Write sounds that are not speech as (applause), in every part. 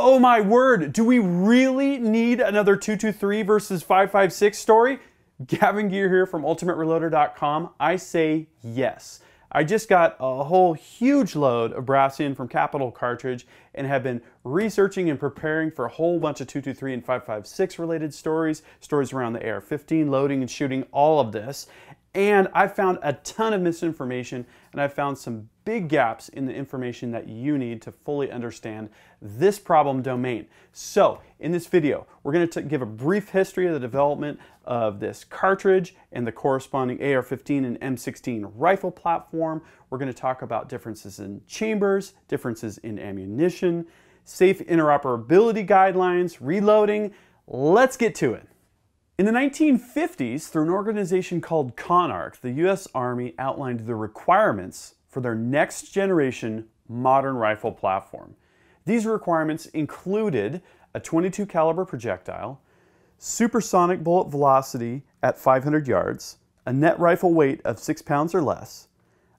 Oh my word, do we really need another 223 versus 556 story? Gavin Gear here from UltimateReloader.com. I say yes. I just got a whole huge load of brass in from Capital Cartridge and have been researching and preparing for a whole bunch of 223 and 556 related stories, stories around the AR-15, loading and shooting, all of this. And I found a ton of misinformation and I found some big gaps in the information that you need to fully understand this problem domain. So in this video, we're going to give a brief history of the development of this cartridge and the corresponding AR-15 and M16 rifle platform. We're going to talk about differences in chambers, differences in ammunition, safe interoperability guidelines, reloading. Let's get to it. In the 1950s, through an organization called CONARC, the U.S. Army outlined the requirements for their next generation modern rifle platform. These requirements included a 22 caliber projectile, supersonic bullet velocity at 500 yards, a net rifle weight of 6 pounds or less,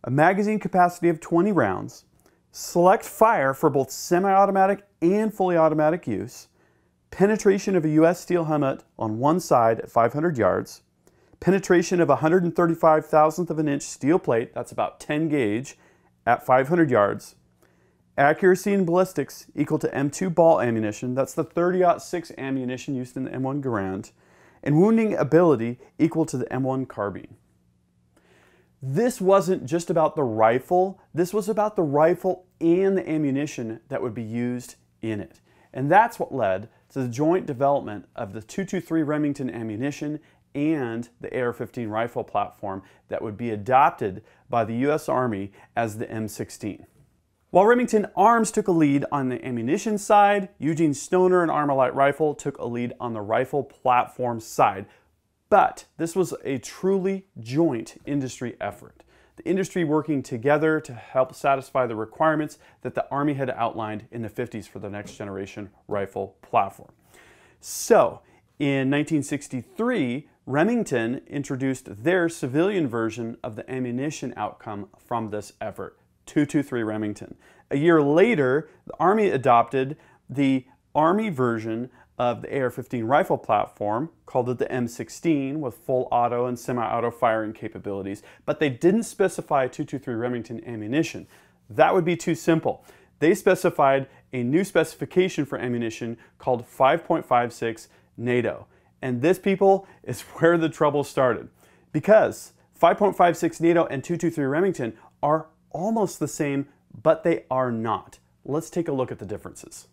a magazine capacity of 20 rounds, select fire for both semi-automatic and fully automatic use, penetration of a U.S. steel helmet on one side at 500 yards, penetration of 135 thousandth of an inch steel plate, that's about 10 gauge, at 500 yards, accuracy in ballistics equal to M2 ball ammunition, that's the 30-06 ammunition used in the M1 Garand, and wounding ability equal to the M1 carbine. This wasn't just about the rifle, this was about the rifle and the ammunition that would be used in it. And that's what led to the joint development of the 223 Remington ammunition and the AR-15 rifle platform that would be adopted by the U.S. Army as the M16. While Remington Arms took a lead on the ammunition side, Eugene Stoner and Armalite Rifle took a lead on the rifle platform side. But this was a truly joint industry effort. The industry working together to help satisfy the requirements that the Army had outlined in the 50s for the next generation rifle platform. So, in 1963, Remington introduced their civilian version of the ammunition outcome from this effort, 223 Remington. A year later, the Army adopted the Army version of the AR-15 rifle platform, called it the M16, with full auto and semi-auto firing capabilities, but they didn't specify 223 Remington ammunition. That would be too simple. They specified a new specification for ammunition called 5.56 NATO. And this, people, (laughs) is where the trouble started. Because 5.56 NATO and 223 Remington are almost the same, but they are not. Let's take a look at the differences.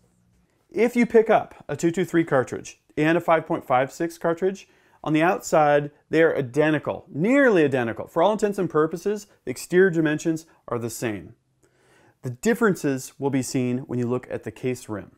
If you pick up a 223 cartridge and a 5.56 cartridge, on the outside, they are identical, nearly identical. For all intents and purposes, the exterior dimensions are the same. The differences will be seen when you look at the case rim.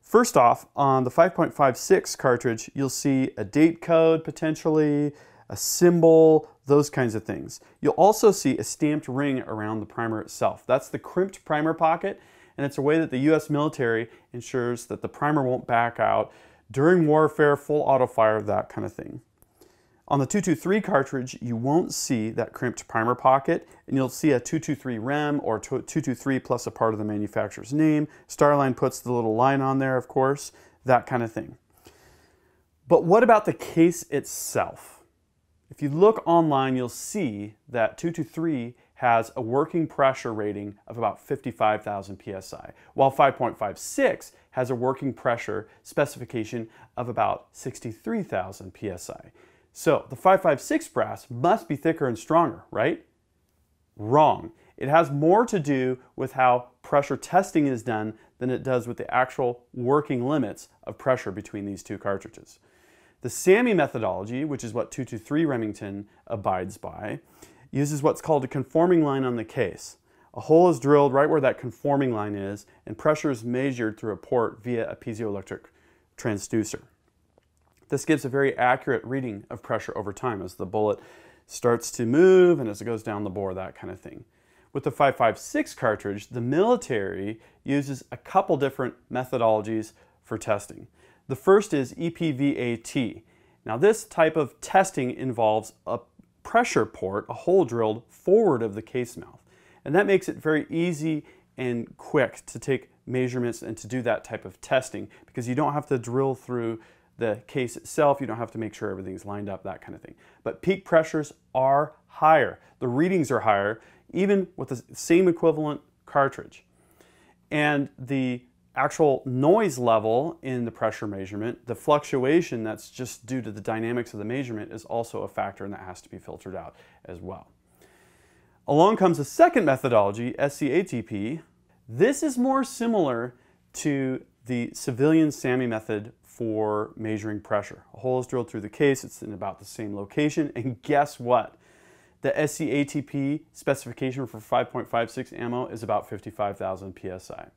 First off, on the 5.56 cartridge, you'll see a date code potentially, a symbol, those kinds of things. You'll also see a stamped ring around the primer itself. That's the crimped primer pocket, and it's a way that the US military ensures that the primer won't back out during warfare, full auto fire, that kind of thing. On the 223 cartridge, you won't see that crimped primer pocket, and you'll see a 223 rem or 223 plus a part of the manufacturer's name. Starline puts the little line on there, of course, that kind of thing. But what about the case itself? If you look online, you'll see that 223 has a working pressure rating of about 55,000 psi, while 5.56 has a working pressure specification of about 63,000 psi. So the 556 brass must be thicker and stronger, right? Wrong. It has more to do with how pressure testing is done than it does with the actual working limits of pressure between these two cartridges. The SAAMI methodology, which is what 223 Remington abides by, uses what's called a conforming line on the case. A hole is drilled right where that conforming line is, and pressure is measured through a port via a piezoelectric transducer. This gives a very accurate reading of pressure over time as the bullet starts to move and as it goes down the bore, that kind of thing. With the 5.56 cartridge, the military uses a couple different methodologies for testing. The first is EPVAT. Now this type of testing involves a pressure port, a hole drilled forward of the case mouth. And that makes it very easy and quick to take measurements and to do that type of testing because you don't have to drill through the case itself. You don't have to make sure everything's lined up, that kind of thing. But peak pressures are higher. The readings are higher, even with the same equivalent cartridge. And the actual noise level in the pressure measurement, the fluctuation that's just due to the dynamics of the measurement is also a factor and that has to be filtered out as well. Along comes a second methodology, SCATP. This is more similar to the civilian SAAMI method for measuring pressure. A hole is drilled through the case, it's in about the same location, and guess what? The SCATP specification for 5.56 ammo is about 55,000 psi.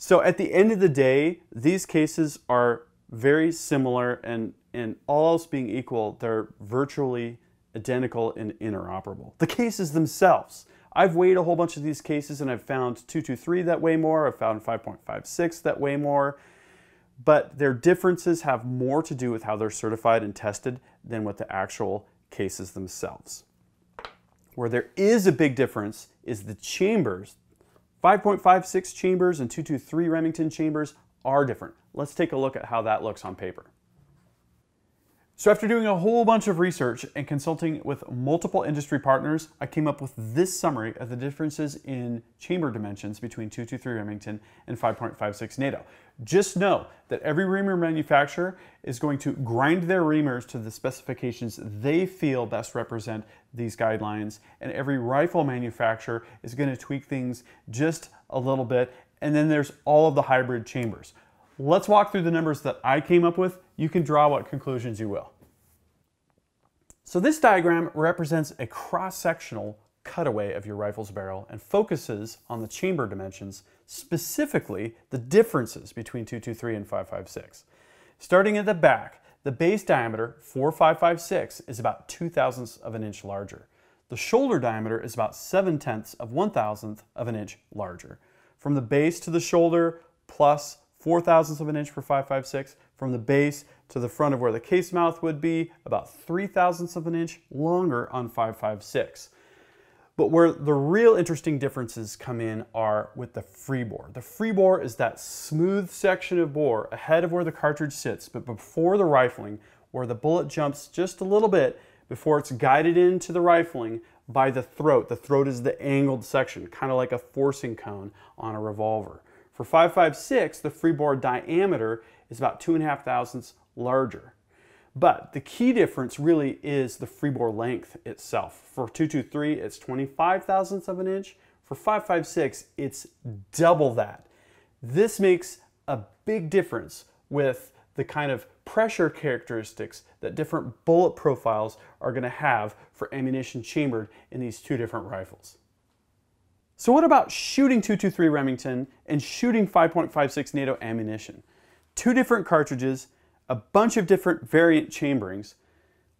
So at the end of the day, these cases are very similar and, and all else being equal, they're virtually identical and interoperable. The cases themselves. I've weighed a whole bunch of these cases and I've found 223 that weigh more, I've found 5.56 that weigh more, but their differences have more to do with how they're certified and tested than with the actual cases themselves. Where there is a big difference is the chambers 5.56 chambers and 223 Remington chambers are different. Let's take a look at how that looks on paper. So after doing a whole bunch of research and consulting with multiple industry partners, I came up with this summary of the differences in chamber dimensions between 223 Remington and 5.56 NATO. Just know that every reamer manufacturer is going to grind their reamers to the specifications they feel best represent these guidelines, and every rifle manufacturer is going to tweak things just a little bit, and then there's all of the hybrid chambers. Let's walk through the numbers that I came up with. You can draw what conclusions you will. So this diagram represents a cross-sectional cutaway of your rifle's barrel and focuses on the chamber dimensions, specifically the differences between 223 and 556. Starting at the back, the base diameter for 556 is about 2 thousandths of an inch larger. The shoulder diameter is about 7 tenths of 1 thousandth of an inch larger. From the base to the shoulder plus 4 thousandths of an inch for 5.56 from the base to the front of where the case mouth would be, about 3 thousandths of an inch longer on 5.56. But where the real interesting differences come in are with the free bore. The free bore is that smooth section of bore ahead of where the cartridge sits, but before the rifling, where the bullet jumps just a little bit before it's guided into the rifling by the throat. The throat is the angled section, kind of like a forcing cone on a revolver. For 5.56, the free bore diameter is about two and a half thousandths larger. But the key difference really is the free bore length itself. For 223, it's 25 thousandths of an inch. For 5.56, it's double that. This makes a big difference with the kind of pressure characteristics that different bullet profiles are going to have for ammunition chambered in these two different rifles. So what about shooting 223 Remington and shooting 5.56 NATO ammunition? Two different cartridges, a bunch of different variant chamberings.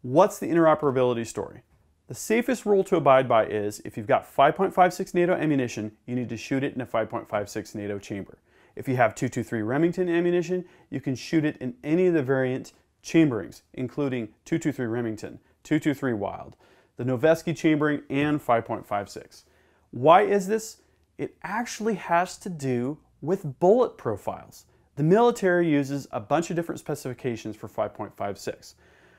What's the interoperability story? The safest rule to abide by is if you've got 5.56 NATO ammunition, you need to shoot it in a 5.56 NATO chamber. If you have 223 Remington ammunition, you can shoot it in any of the variant chamberings, including 223 Remington, 223 Wylde, the Noveske chambering, and 5.56. Why is this? It actually has to do with bullet profiles. The military uses a bunch of different specifications for 5.56.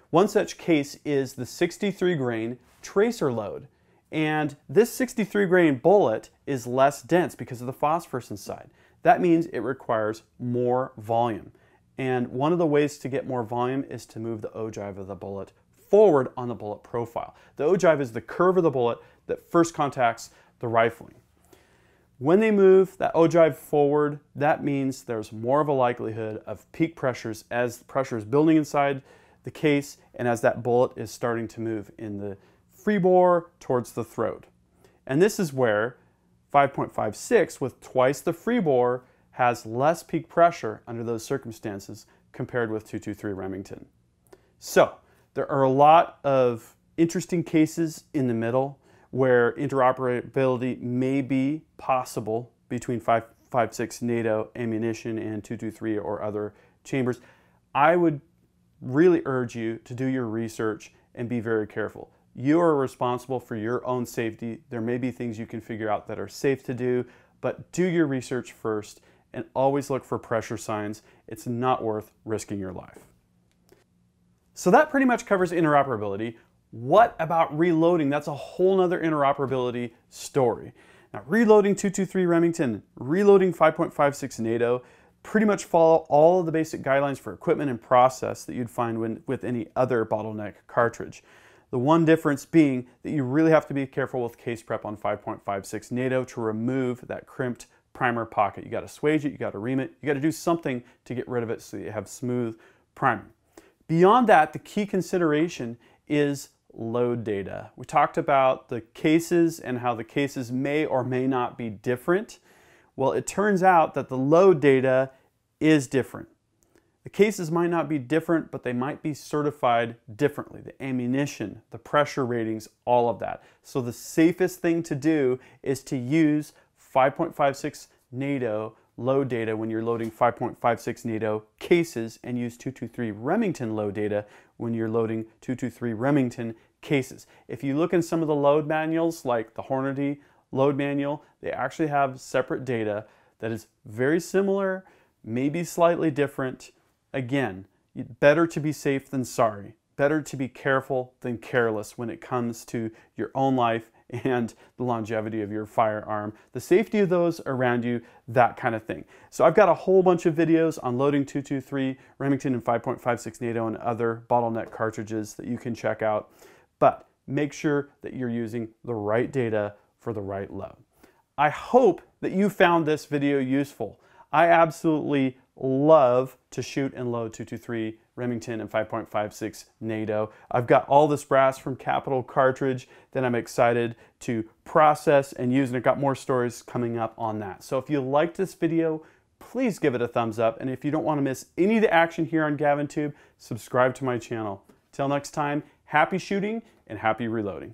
One such case is the 63 grain tracer load. And this 63 grain bullet is less dense because of the phosphorus inside. That means it requires more volume. And one of the ways to get more volume is to move the ogive of the bullet forward on the bullet profile. The ogive is the curve of the bullet that first contacts the rifling. When they move that ogive forward, that means there's more of a likelihood of peak pressures as pressure is building inside the case and as that bullet is starting to move in the free bore towards the throat. And this is where 5.56 with twice the free bore has less peak pressure under those circumstances compared with 223 Remington. So there are a lot of interesting cases in the middle where interoperability may be possible between 5.56 NATO ammunition and 223 or other chambers. I would really urge you to do your research and be very careful. You are responsible for your own safety. There may be things you can figure out that are safe to do, but do your research first and always look for pressure signs. It's not worth risking your life. So that pretty much covers interoperability. What about reloading? That's a whole nother interoperability story. Now, reloading 223 Remington, reloading 5.56 NATO, pretty much follow all of the basic guidelines for equipment and process that you'd find when, with any other bottleneck cartridge. The one difference being that you really have to be careful with case prep on 5.56 NATO to remove that crimped primer pocket. You got to swage it, you got to ream it, you got to do something to get rid of it so you have smooth primer. Beyond that, the key consideration is load data. We talked about the cases and how the cases may or may not be different. Well, it turns out that the load data is different. The cases might not be different, but they might be certified differently. The ammunition, the pressure ratings, all of that. So the safest thing to do is to use 5.56 NATO load data when you're loading 5.56 NATO cases and use 223 Remington load data when you're loading 223 Remington cases. If you look in some of the load manuals like the Hornady load manual, they actually have separate data that is very similar, maybe slightly different. Again, better to be safe than sorry. Better to be careful than careless when it comes to your own life (laughs) and the longevity of your firearm, the safety of those around you, that kind of thing. So I've got a whole bunch of videos on loading 223, Remington and 5.56 NATO and other bottleneck cartridges that you can check out. But make sure that you're using the right data for the right load. I hope that you found this video useful. I absolutely love to shoot and load 223 Remington and 5.56 NATO. I've got all this brass from Capital Cartridge that I'm excited to process and use and I've got more stories coming up on that. So if you liked this video, please give it a thumbs up and if you don't want to miss any of the action here on gavintoobe, subscribe to my channel. Till next time, happy shooting and happy reloading.